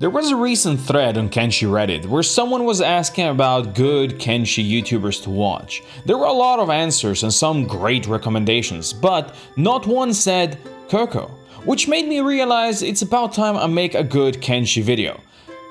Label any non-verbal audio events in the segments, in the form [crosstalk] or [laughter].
There was a recent thread on Kenshi Reddit where someone was asking about good Kenshi YouTubers to watch. There were a lot of answers and some great recommendations, but not one said Koko, which made me realize it's about time I make a good Kenshi video.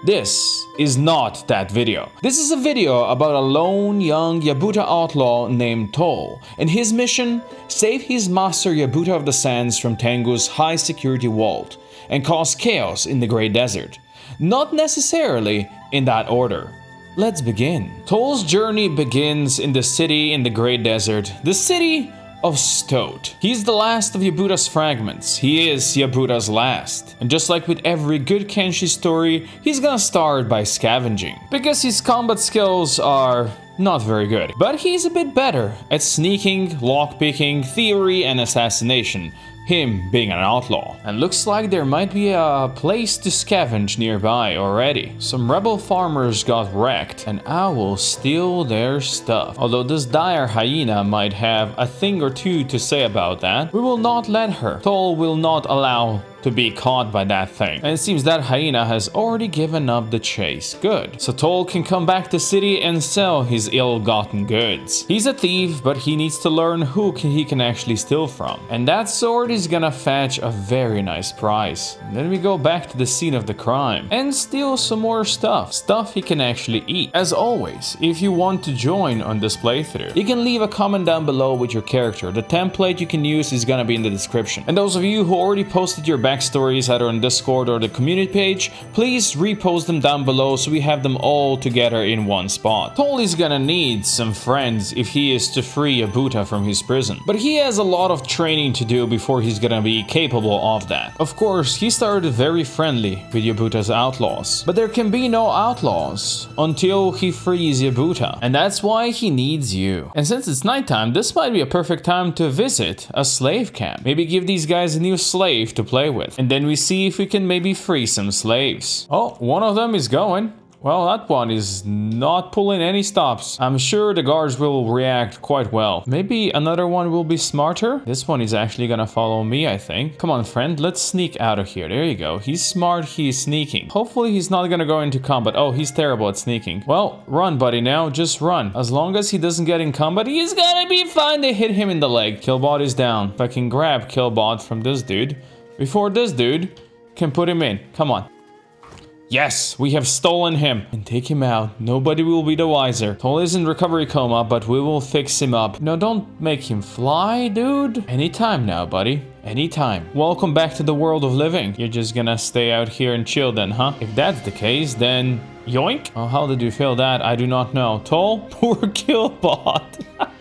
This is not that video. This is a video about a lone young Yabuta outlaw named Toll, and his mission, save his master Yabuta of the Sands from Tengu's high security vault, and cause chaos in the Great Desert. Not necessarily in that order. Let's begin. Toll's journey begins in the city in the Great Desert, the city of Stoat. He's the last of Yabuta's fragments. He is Yabuta's last. And just like with every good Kenshi story, he's gonna start by scavenging. Because his combat skills are not very good. But he's a bit better at sneaking, lockpicking, thievery, and assassination him being an outlaw. And looks like there might be a place to scavenge nearby already. Some rebel farmers got wrecked and I will steal their stuff. Although this dire hyena might have a thing or two to say about that, we will not let her. Toll will not allow to be caught by that thing. And it seems that hyena has already given up the chase. Good. So Toll can come back to city and sell his ill-gotten goods. He's a thief, but he needs to learn who he can actually steal from. And that sword is gonna fetch a very nice price. Then we go back to the scene of the crime and steal some more stuff. Stuff he can actually eat. As always, if you want to join on this playthrough, you can leave a comment down below with your character. The template you can use is gonna be in the description. And those of you who already posted your backstories either on Discord or the community page, please repost them down below so we have them all together in one spot. Toll is gonna need some friends if he is to free Yabuta from his prison, but he has a lot of training to do before he's gonna be capable of that. Of course, he started very friendly with Yabuta's outlaws, but there can be no outlaws until he frees Yabuta, and that's why he needs you. And since it's nighttime, this might be a perfect time to visit a slave camp. Maybe give these guys a new slave to play with with. And then we see if we can maybe free some slaves. Oh, one of them is going. Well, that one is not pulling any stops. I'm sure the guards will react quite well. Maybe another one will be smarter. This one is actually gonna follow me, I think. Come on, friend, let's sneak out of here. There you go. He's smart, he's sneaking. Hopefully he's not gonna go into combat. Oh, he's terrible at sneaking. Well, run, buddy, now. Just run. As long as he doesn't get in combat, he's gonna be fine. They hit him in the leg. Killbot is down. If I can grab Killbot from this dude, before this dude can put him in. Come on. Yes, we have stolen him. And take him out. Nobody will be the wiser. Toll is in recovery coma, but we will fix him up. No, don't make him fly, dude. Anytime now, buddy. Anytime. Welcome back to the world of living. You're just gonna stay out here and chill then, huh? If that's the case, then yoink. Oh, how did you feel that? I do not know. Toll? [laughs] Poor Killbot. [laughs]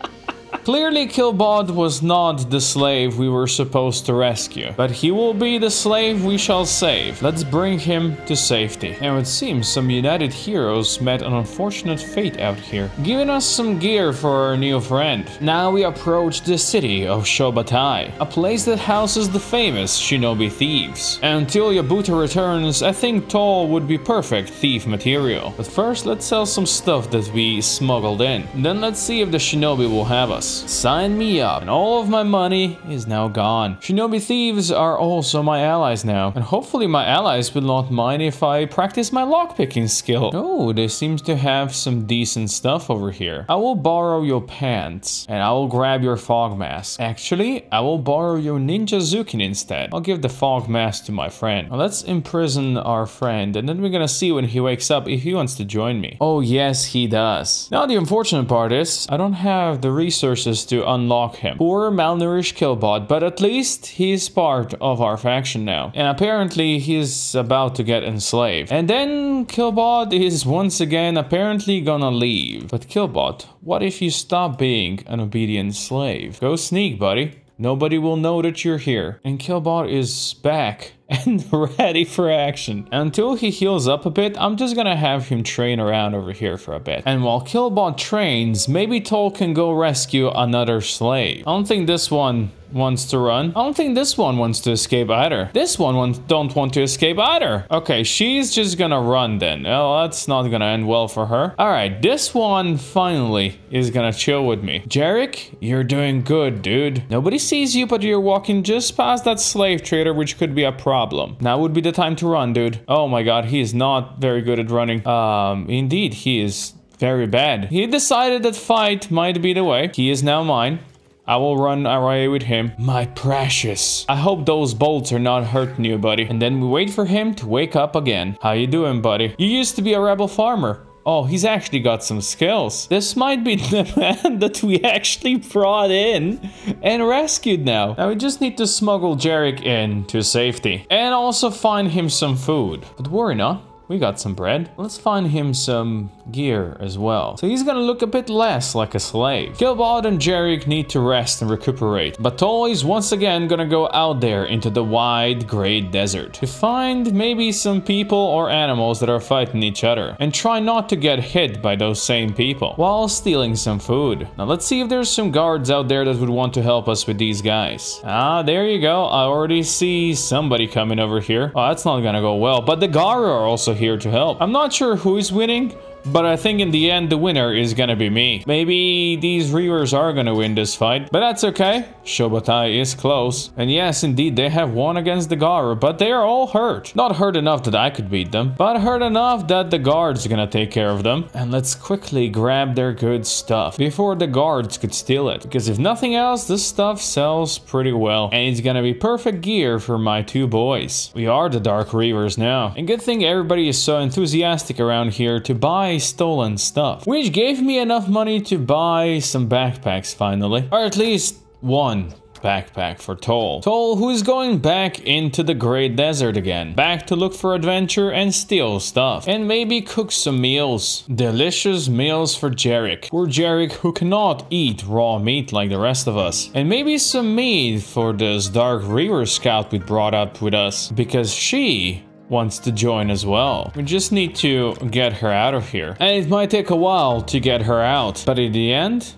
Clearly Killbot was not the slave we were supposed to rescue, but he will be the slave we shall save. Let's bring him to safety. Now it seems some United heroes met an unfortunate fate out here, giving us some gear for our new friend. Now we approach the city of Sho-Battai, a place that houses the famous shinobi thieves. Until Yabuta returns, I think Toll would be perfect thief material. But first, let's sell some stuff that we smuggled in. Then let's see if the shinobi will have us. Sign me up, and all of my money is now gone. Shinobi thieves are also my allies now, and hopefully my allies will not mind if I practice my lockpicking skill. Oh, they seem to have some decent stuff over here. I will borrow your pants, and I will grab your fog mask. Actually, I will borrow your ninja zukin instead. I'll give the fog mask to my friend. Let's imprison our friend, and then we're gonna see when he wakes up if he wants to join me. Oh yes, he does. Now the unfortunate part is, I don't have the resources resources to unlock him. Poor malnourished Killbot, but at least he's part of our faction now. And apparently he's about to get enslaved. And then Killbot is once again apparently gonna leave. But Killbot, what if you stop being an obedient slave? Go sneak, buddy. Nobody will know that you're here. And Killbot is back and [laughs] ready for action. Until he heals up a bit, I'm just gonna have him train around over here for a bit. And while Killbot trains, maybe Toll can go rescue another slave. I don't think this one wants to run. I don't think this one wants to escape either. This one wants, don't want to escape either. Okay, she's just gonna run then. Well, that's not gonna end well for her. All right, this one finally is gonna chill with me. Jarek, you're doing good, dude. Nobody sees you, but you're walking just past that slave trader, which could be a problem. Now would be the time to run, dude. Oh my god, he is not very good at running. Um, indeed, he is very bad. He decided that fight might be the way. He is now mine. I will run away with him. My precious. I hope those bolts are not hurting you, buddy. And then we wait for him to wake up again. How you doing, buddy? You used to be a rebel farmer. Oh, he's actually got some skills. This might be [laughs] the man that we actually brought in and rescued now. Now we just need to smuggle Jarek in to safety and also find him some food. But worry not, we got some bread. Let's find him some gear as well. So he's gonna look a bit less like a slave. Killbot and Jarek need to rest and recuperate. But Tol is once again gonna go out there into the wide great desert to find maybe some people or animals that are fighting each other and try not to get hit by those same people while stealing some food. Now let's see if there's some guards out there that would want to help us with these guys. Ah, there you go. I already see somebody coming over here. Oh, that's not gonna go well. But the Garru are also here to help. I'm not sure who is winning, but I think in the end, the winner is gonna be me. Maybe these Reavers are gonna win this fight, but that's okay. Sho-Battai is close. And yes, indeed, they have won against the Garru, but they are all hurt. Not hurt enough that I could beat them, but hurt enough that the guards are gonna take care of them. And let's quickly grab their good stuff before the guards could steal it. Because if nothing else, this stuff sells pretty well. And it's gonna be perfect gear for my two boys. We are the Dark Reavers now. And good thing everybody is so enthusiastic around here to buy stolen stuff. Which gave me enough money to buy some backpacks finally. Or at least one backpack for Tol. Tol, who is going back into the Great Desert again. Back to look for adventure and steal stuff. And maybe cook some meals. Delicious meals for Jarek. Poor Jarek who cannot eat raw meat like the rest of us. And maybe some meat for this Dark Reaver scout we brought up with us. Because she wants to join as well. We just need to get her out of here. And it might take a while to get her out. But in the end,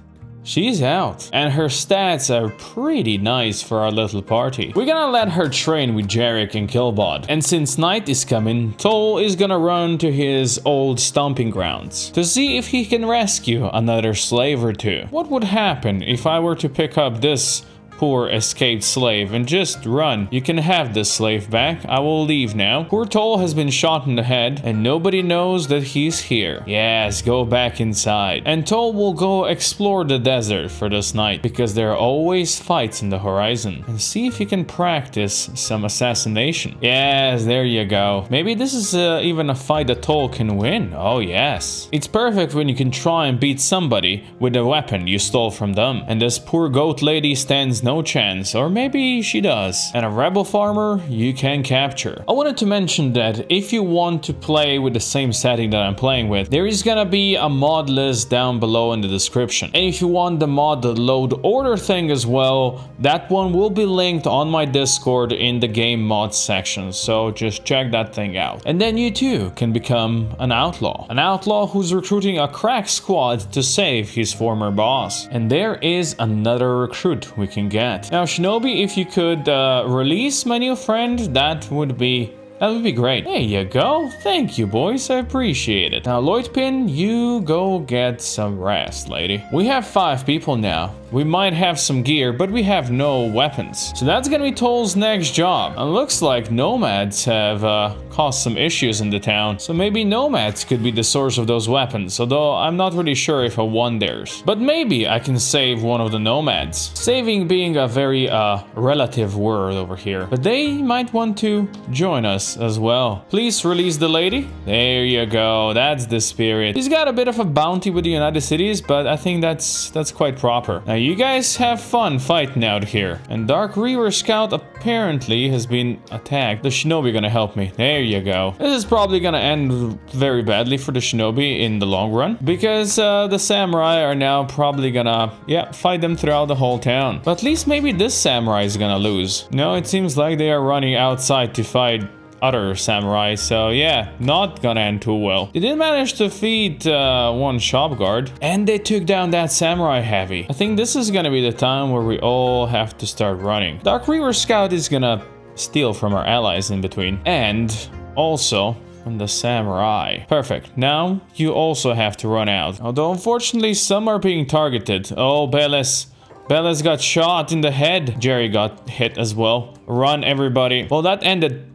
She's out, and her stats are pretty nice for our little party. We're gonna let her train with Jarek and Killbot, and since night is coming, Tol is gonna run to his old stomping grounds to see if he can rescue another slave or two. What would happen if I were to pick up this poor escaped slave and just run. You can have this slave back. I will leave now. Poor Tol has been shot in the head and nobody knows that he's here. Yes, go back inside. And Tol will go explore the desert for this night because there are always fights in the horizon and see if you can practice some assassination. Yes, there you go. Maybe this is uh, even a fight that Tol can win. Oh yes. It's perfect when you can try and beat somebody with a weapon you stole from them. And this poor goat lady stands no chance, or maybe she does. And a rebel farmer you can capture. I wanted to mention that if you want to play with the same setting that I'm playing with, there is gonna be a mod list down below in the description. And if you want the mod the load order thing as well, that one will be linked on my Discord in the game mods section, so just check that thing out. And then you too can become an outlaw. An outlaw who's recruiting a crack squad to save his former boss. And there is another recruit we can get get. Now, Shinobi, if you could uh, release my new friend, that would be that would be great. There you go. Thank you, boys. I appreciate it. Now, Lloydpin, you go get some rest, lady. We have five people now. We might have some gear, but we have no weapons. So that's gonna be Tol's next job. And looks like nomads have uh, caused some issues in the town. So maybe nomads could be the source of those weapons, although I'm not really sure if I want theirs. But maybe I can save one of the nomads. Saving being a very uh, relative word over here. But they might want to join us as well. Please release the lady. There you go. That's the spirit. He's got a bit of a bounty with the United Cities, but I think that's that's quite proper. Now you guys have fun fighting out here. And Dark Reaver Scout apparently has been attacked. The Shinobi gonna help me. There you go. This is probably gonna end very badly for the Shinobi in the long run. Because uh, the Samurai are now probably gonna, yeah, fight them throughout the whole town. But at least maybe this Samurai is gonna lose. No, it seems like they are running outside to fight other samurai, so yeah, not gonna end too well. They did manage to defeat uh, one shop guard, and they took down that samurai heavy. I think this is gonna be the time where we all have to start running. Dark Reaver Scout is gonna steal from our allies in between, and also from the samurai. Perfect. Now you also have to run out. Although unfortunately some are being targeted. Oh, Bellis. Bellis got shot in the head. Jerry got hit as well. Run, everybody. Well, that ended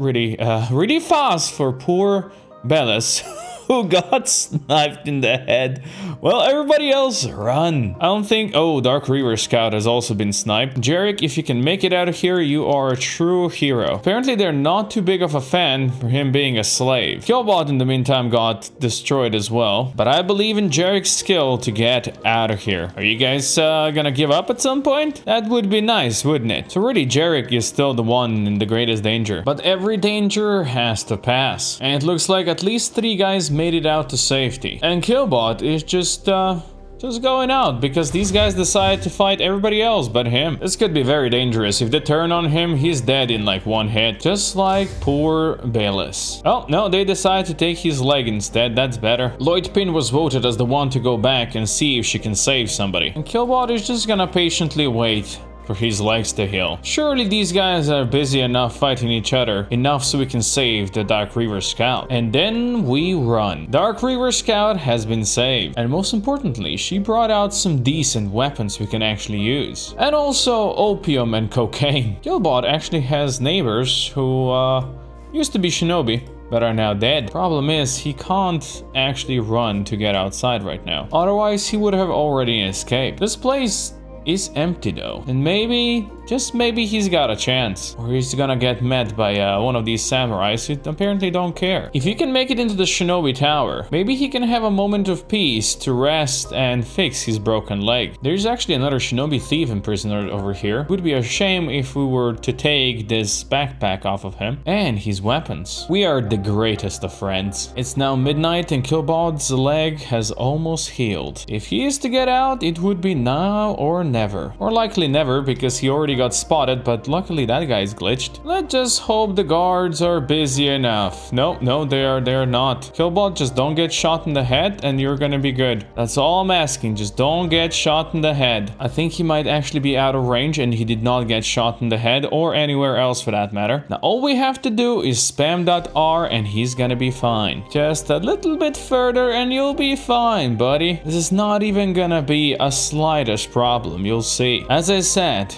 really, uh, really fast for poor Bellis. [laughs] who got [laughs] sniped in the head. Well, everybody else, run. I don't think... Oh, Dark Reaver Scout has also been sniped. Jarek, if you can make it out of here, you are a true hero. Apparently, they're not too big of a fan for him being a slave. Killbot, in the meantime, got destroyed as well. But I believe in Jarek's skill to get out of here. Are you guys uh, gonna give up at some point? That would be nice, wouldn't it? So really, Jarek is still the one in the greatest danger. But every danger has to pass. And it looks like at least three guys made it out to safety. And Killbot is just, uh, just going out because these guys decide to fight everybody else but him. This could be very dangerous. If they turn on him, he's dead in like one hit. Just like poor Bayless. Oh, no, they decide to take his leg instead. That's better. Lloyd Pin was voted as the one to go back and see if she can save somebody. And Killbot is just gonna patiently wait for his legs to heal. Surely these guys are busy enough fighting each other, enough so we can save the Dark Reaver Scout. And then we run. Dark Reaver Scout has been saved. And most importantly, she brought out some decent weapons we can actually use. And also opium and cocaine. [laughs] Killbot actually has neighbors who uh, used to be shinobi but are now dead. Problem is, he can't actually run to get outside right now. Otherwise, he would have already escaped. This place is empty though. And maybe, just maybe he's got a chance. Or he's gonna get met by uh, one of these samurais who apparently don't care. If he can make it into the shinobi tower, maybe he can have a moment of peace to rest and fix his broken leg. There's actually another shinobi thief imprisoned over here. Would be a shame if we were to take this backpack off of him. And his weapons. We are the greatest of friends. It's now midnight and Killbot's leg has almost healed. If he is to get out, it would be now or never. Or likely never, because he already got spotted, but luckily that guy's glitched. Let's just hope the guards are busy enough. No, no, they are they're not. Killbot, just don't get shot in the head and you're gonna be good. That's all I'm asking, just don't get shot in the head. I think he might actually be out of range and he did not get shot in the head or anywhere else for that matter. Now all we have to do is spam that R and he's gonna be fine. Just a little bit further and you'll be fine, buddy. This is not even gonna be a slightest problem, you'll see. As I said,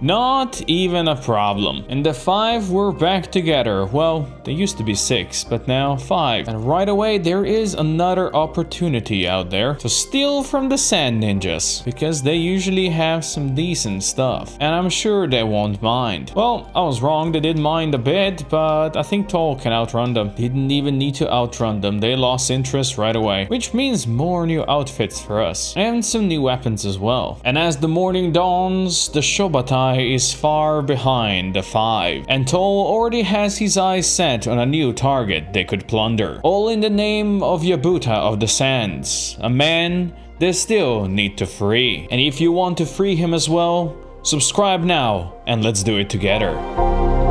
not even a problem. And the five were back together. Well, they used to be six, but now five. And right away, there is another opportunity out there to steal from the Sand Ninjas. Because they usually have some decent stuff. And I'm sure they won't mind. Well, I was wrong, they did mind a bit, but I think Toll can outrun them. Didn't even need to outrun them, they lost interest right away. Which means more new outfits for us. And some new weapons as well. And as the morning dawns, the Sho-Battai is far behind the five, and Toll already has his eyes set on a new target they could plunder. All in the name of Yabuta of the Sands, a man they still need to free. And if you want to free him as well, subscribe now and let's do it together.